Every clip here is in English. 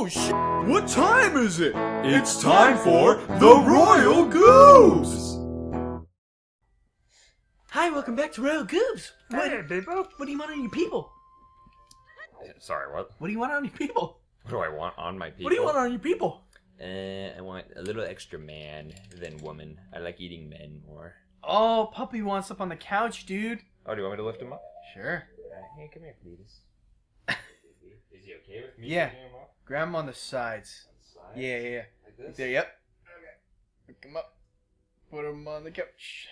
Oh shit! What time is it? It's time for the Royal Goobs! Hi, welcome back to Royal Goobs. What, Hey, people. what do you want on your people? Sorry, what? What do you want on your people? What do I want on my people? What do you want on your people? Uh, I want a little extra man than woman. I like eating men more. Oh, puppy wants up on the couch, dude. Oh, do you want me to lift him up? Sure. Uh, hey, come here, please. Is he okay with me Yeah. lifting him up? Grab him on the sides. Side? Yeah, yeah, yeah. Like this? There, yep. Okay. Pick him up. Put him on the couch.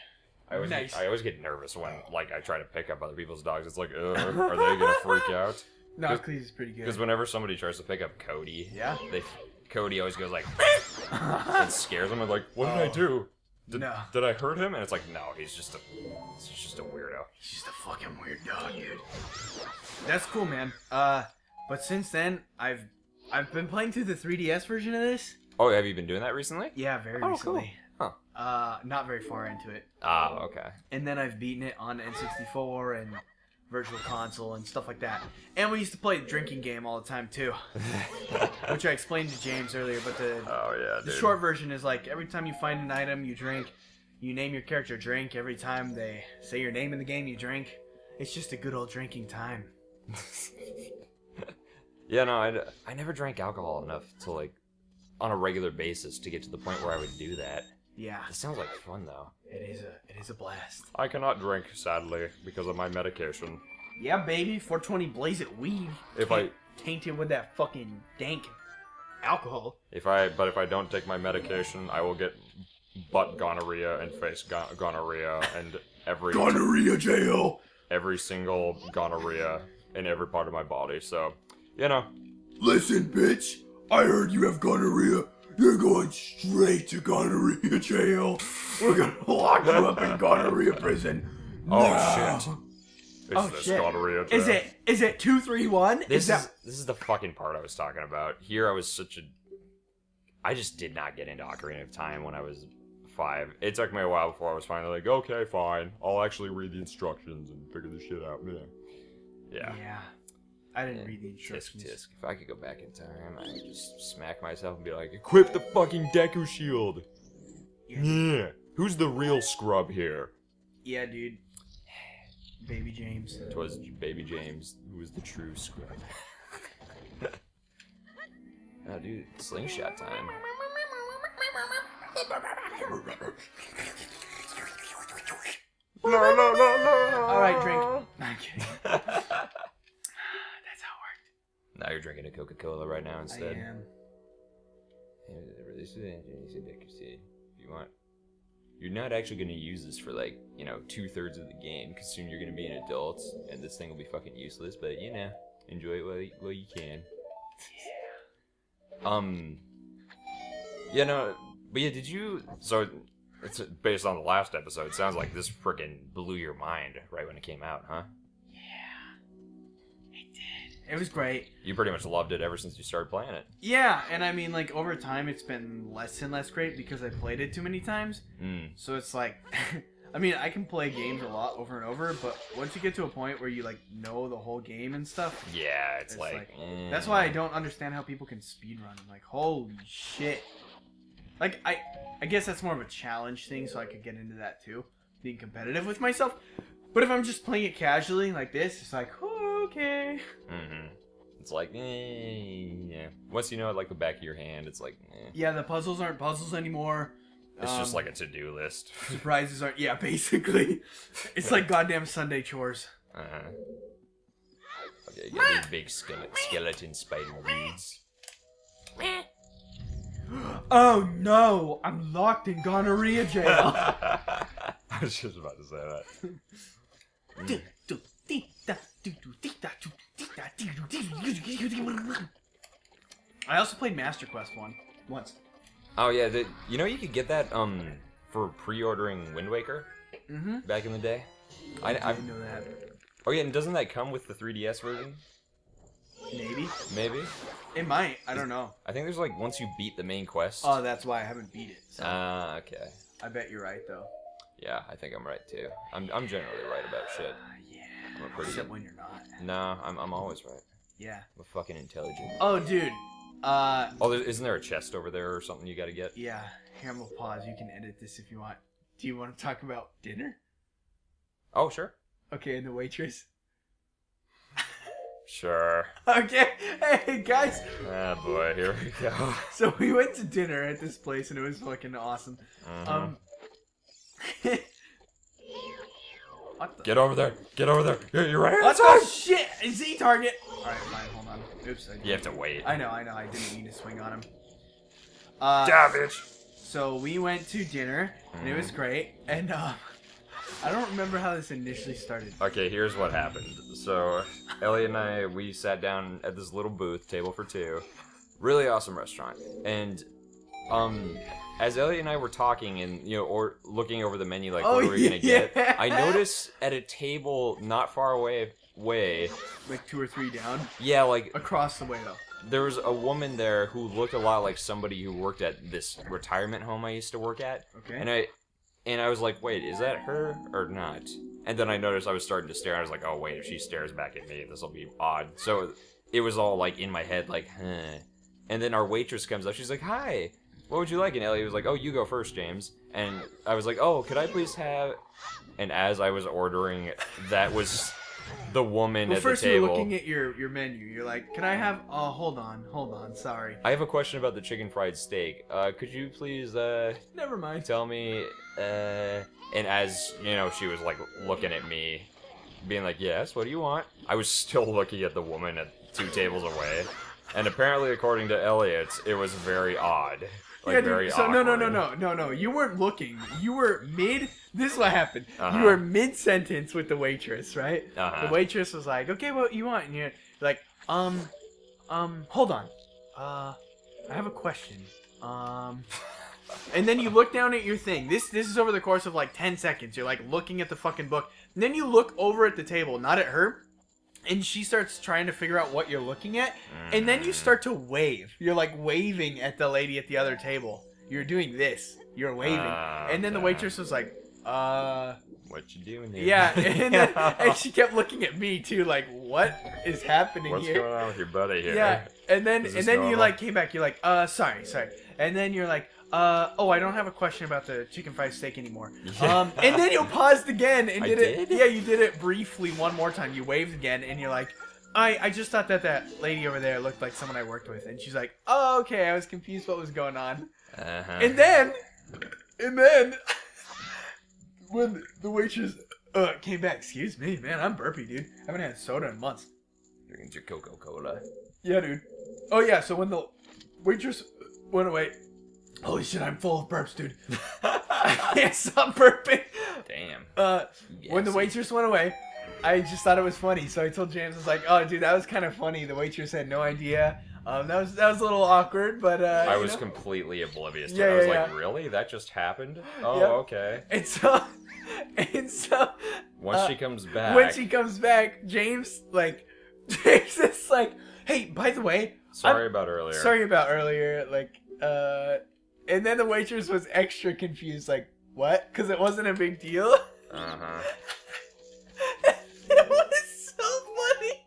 I always, Nice. I always get nervous when like I try to pick up other people's dogs. It's like, are they gonna freak out? No, Cause- Cleese is pretty good. Because whenever somebody tries to pick up Cody, Yeah? they Cody always goes like and scares them. And like, what did I Oh. do? Did, No. did I hurt him? And it's like, no, he's just a, he's just a weirdo. He's just a fucking weird dog, dude. That's cool, man. Uh, but since then, I've I've been playing through the 3DS version of this. Oh, have you been doing that recently? Yeah, very Oh, cool. recently. Huh. Uh, not very far into it. Ah, okay. And then I've beaten it on N64 and Virtual Console and stuff like that. And we used to play the drinking game all the time too, which I explained to James earlier. But the oh yeah, the dude. short version is like every time you find an item, you drink. You name your character drink. Every time they say your name in the game, you drink. It's just a good old drinking time. yeah, no, I, I never drank alcohol enough to like on a regular basis to get to the point where I would do that. Yeah, It sounds like fun though. it is a it is a blast. I cannot drink sadly because of my medication. Yeah, baby, 420 blaze it weed. If I- Taint- tainted with that fucking dank alcohol. If I but if I don't take my medication, I will get butt gonorrhea and face go- gonorrhea and every Gonorrhea jail! every single gonorrhea in every part of my body. So, you know, Listen, bitch! I heard you have gonorrhea. You're going straight to gonorrhea jail. We're gonna lock you up in gonorrhea prison. oh now. shit. Is Oh, this shit. gonorrhea? Is it is it two three one? This Is that is this is the fucking part I was talking about. Here I was such a I just did not get into Ocarina of Time when I was five. It took me a while before I was finally like, okay, fine. I'll actually read the instructions and figure this shit out. Yeah. Yeah. Yeah, I didn't Yeah. read the Tisk instructions. tisk. If I could go back in time, I would just smack myself and be like, equip the fucking Deku shield. Yeah, Yeah. Who's the real scrub here? yeah, dude. Baby James. It was baby James who was the true scrub. oh, dude, slingshot time. No, no, no, no. All right, drink. I'm kidding. That's how it Now you're drinking a Coca Cola right now worked. I instead. am. Release the engine, you said. If you want. You're not actually going to use this for like, you know, two thirds of the game, because soon you're going to be an adult, and this thing will be fucking useless, but you know, enjoy it while you, while you can. Um. Yeah, no, but yeah, did you. So, it's based on the last episode, it sounds like this freaking blew your mind right when it came out, huh? It was great. You pretty much loved it ever since you started playing it. Yeah, and I mean, like over time, it's been less and less great because I played it too many times. Mm. So it's like, I mean, I can play games a lot over and over, but once you get to a point where you like know the whole game and stuff, Yeah, it's, It's like. like- eh. that's why I don't understand how people can speedrun. I'm like, holy shit. Like I, I guess that's more of a challenge thing, so I could get into that too, being competitive with myself. But if I'm just playing it casually like this, it's like, oh, okay. Mm-hmm. It's like, eh, yeah. Once you know it like the back of your hand, it's like, eh. Yeah, the puzzles aren't puzzles anymore. It's just Um, like a to-do list. surprises aren't. Yeah, basically, it's like goddamn Sunday chores. uh-huh. Okay, you got these big skele- skeleton spider weeds. Oh no, I'm locked in gonorrhea jail. I was just about to say that. I also played Master Quest one once. Oh yeah, the, you know you could get that um for pre-ordering Wind Waker Mm-hmm. back in the day. I, I I didn't know that. oh yeah, and doesn't that come with the 3DS version? Maybe Maybe. it might. I don't know. I think there's like once you beat the main quest. Oh, that's why I haven't beat it. So Ah, okay. I bet you're right though. Yeah, I think I'm right too. I'm I'm generally right about shit. I'm pretty Except when you're not. No, I'm I'm always right. Yeah. I'm a fucking intelligent. Oh, dude. uh, Oh, there, isn't there a chest over there or something you got to get? yeah. Here, I'm gonna pause. You can edit this if you want. Do you want to talk about dinner? Oh, sure. Okay, and the waitress. Sure. Okay, hey guys. Ah, boy, here we go. So we went to dinner at this place and it was fucking awesome. Mhm. Um. what the? Get over there. Get over there. You're, you're right What outside. the shit? Z target. All right, fine. Hold on. Oops. I You have to wait. I know. I know. I didn't mean to swing on him. Uh, Yeah, bitch. So we went to dinner and it was Mm-hmm. great. And uh, I don't remember how this initially started. Okay, here's what happened. So, Elliot and I, we sat down at this little booth, table for two. Really awesome restaurant. And, um, as Elliot and I were talking and, you know, or looking over the menu, like, Oh, what are we gonna yeah. get? I noticed at a table not far away, way, Like two or three down. yeah, like, Across the way though. there was a woman there who looked a lot like somebody who worked at this retirement home I used to work at. Okay. And I and I was like, wait, is that her or not? And then I noticed I was starting to stare. I was like, oh wait, if she stares back at me, this will be odd. So it was all like in my head, like, huh. And then our waitress comes up. She's like, hi, what would you like? And Elliot was like, oh, you go first, James. And I was like, oh, could I please have? And as I was ordering, that was the woman well, at first the table. you're looking at your your menu. You're like, can I have? Oh, hold on, hold on. Sorry. I have a question about the chicken fried steak. Uh, could you please uh, Never mind. tell me uh and as you know she was like looking at me being like yes what do you want i was still looking at the woman at two tables away and apparently according to elliot it was very odd like yeah, dude. very so no, no, no, no, no, no. You weren't looking. You were mid. This is what happened. Uh-huh. You were mid sentence with the waitress, right? Uh-huh. The waitress was like, "Okay, what you want?" And you're like, "Um, um, hold on. Uh, I have a question. Um." And then you look down at your thing. This this is over the course of like ten seconds. You're like looking at the fucking book. And then you look over at the table, not at her, and she starts trying to figure out what you're looking at. And then you start to wave. You're like waving at the lady at the other table. You're doing this. You're waving. Ah, and then the waitress was like, uh, what you doing here yeah. And, then, and she kept looking at me too, like, what is happening here? what's here? going on with your buddy here Yeah. And then and then you like came back. You're like, uh, sorry, sorry. And then you're like, uh, oh, I don't have a question about the chicken fried steak anymore. Um, and then you paused again and I did it. did? Yeah, you did it briefly one more time. You waved again, and you're like, I, I just thought that that lady over there looked like someone I worked with, and she's like, oh, okay, I was confused what was going on. uh-huh. And then, and then, when the waitress uh came back, excuse me, man, I'm burpy, dude. I haven't had soda in months. drinking your coca-cola Yeah, dude. Oh yeah, so when the waitress went away, holy shit, I'm full of burps, dude. I can't stop burping. damn Uh, when the waitress went away, I just thought it was funny, so I told James, I was like, "Oh, dude, that was kind of funny." The waitress had no idea. Um, that was that was a little awkward, but uh, I was know. completely oblivious to Yeah, it. I was yeah, like, yeah. really? That just happened? Oh, Yep. okay. and so and so Once Uh, she comes back, when she comes back, James like James is like, "Hey, by the way, sorry about earlier. Sorry about earlier, like, uh, and then the waitress was extra confused, like, what? Because it wasn't a big deal. Uh-huh. it was so funny.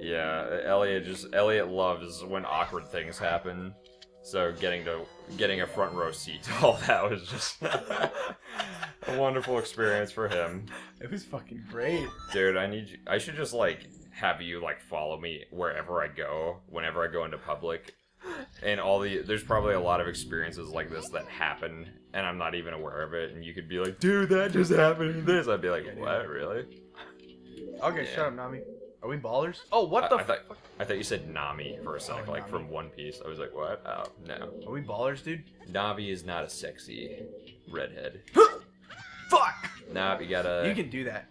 Yeah, Elliot just Elliot loves when awkward things happen. So getting to getting a front row seat to all that was just a wonderful experience for him. It was fucking great. Dude, I need you I should just like have you like follow me wherever I go, whenever I go into public. And all the there's probably a lot of experiences like this that happen and I'm not even aware of it and you could be like, "Dude, that just happened in this." I'd be like, "What? Really?" Okay, Yeah. shut up, Nami. Are we ballers? Oh, what the I, I thought fuck? I thought you said Nami for a sec, Oh, like Nami. from One Piece. I was like, what? Oh, no. Are we ballers, dude? Navi is not a sexy redhead. Fuck! Nah, you gotta. you can do that.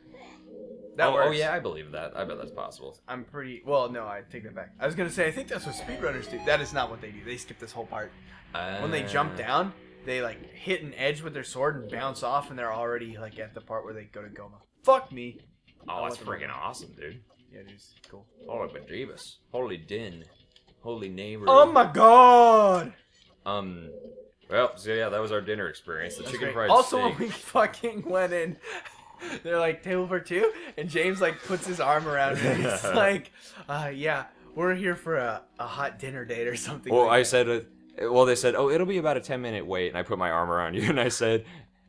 That oh, works. oh, yeah, I believe that. I bet that's possible. I'm pretty. Well, no, I take that back. I was gonna say, I think that's what speedrunners do. That is not what they do. They skip this whole part. When they jump Uh, down, they like hit an edge with their sword and bounce off, and they're already like at the part where they go to Gohma. Fuck me. Oh, that's I want them freaking awesome, dude. Yeah, dude, cool. Holy bejeebus. Holy din. Holy neighbor. Oh my god! Um. Well, so yeah, that was our dinner experience. The That's chicken great. fried Also, steak. when we fucking went in, they're like table for two, and James like puts his arm around me. He's like, uh, "Yeah, we're here for a, a hot dinner date or something. Well, like I said, uh, well, they said, oh, it'll be about a 10 minute wait. And I put my arm around you and I said,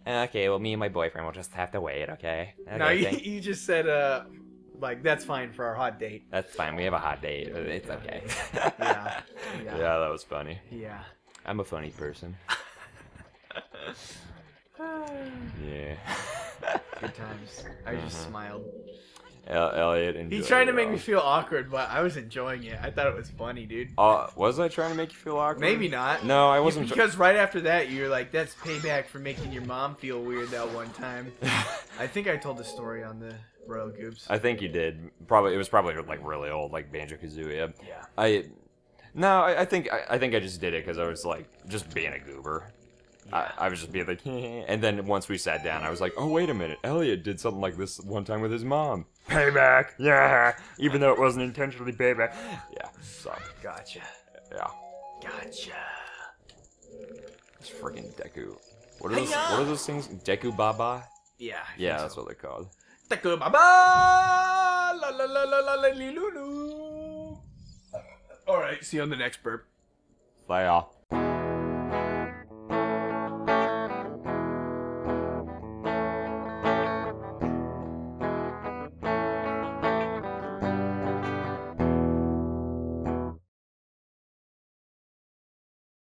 okay, well, me and my boyfriend will just have to wait, okay? okay No, you, you just said, uh, like, that's fine for our hot date. That's fine. We have a hot date. It's okay. Yeah, yeah. yeah. that was funny. Yeah. I'm a funny person. Yeah. Good times. I just Mhm. smiled. El- Elliot and He tried to make me feel awkward, but I was enjoying it. I thought it was funny, dude. Uh, was I trying to make you feel awkward? Maybe not. No, I wasn't. tr- because right after that, you're like, "That's payback for making your mom feel weird that one time." I think I told the story on the Royal Goobs. I think you did. Probably it was probably like really old, like Banjo Kazooie. yeah. I no, I, I think I, I think I just did it because I was like just being a goober. Yeah. I, I was just being like, and then once we sat down, I was like, oh wait a minute, Elliot did something like this one time with his mom. Payback, yeah. Even though it wasn't intentionally payback. Yeah. So Gotcha. yeah, Gotcha. it's freaking Deku. What are those? What are those things? Deku Baba? Yeah. Yeah, that's so. what they're called. Deku baba la la la la la la li, lu, lu. All right. See you on the next burp. Bye, y'all.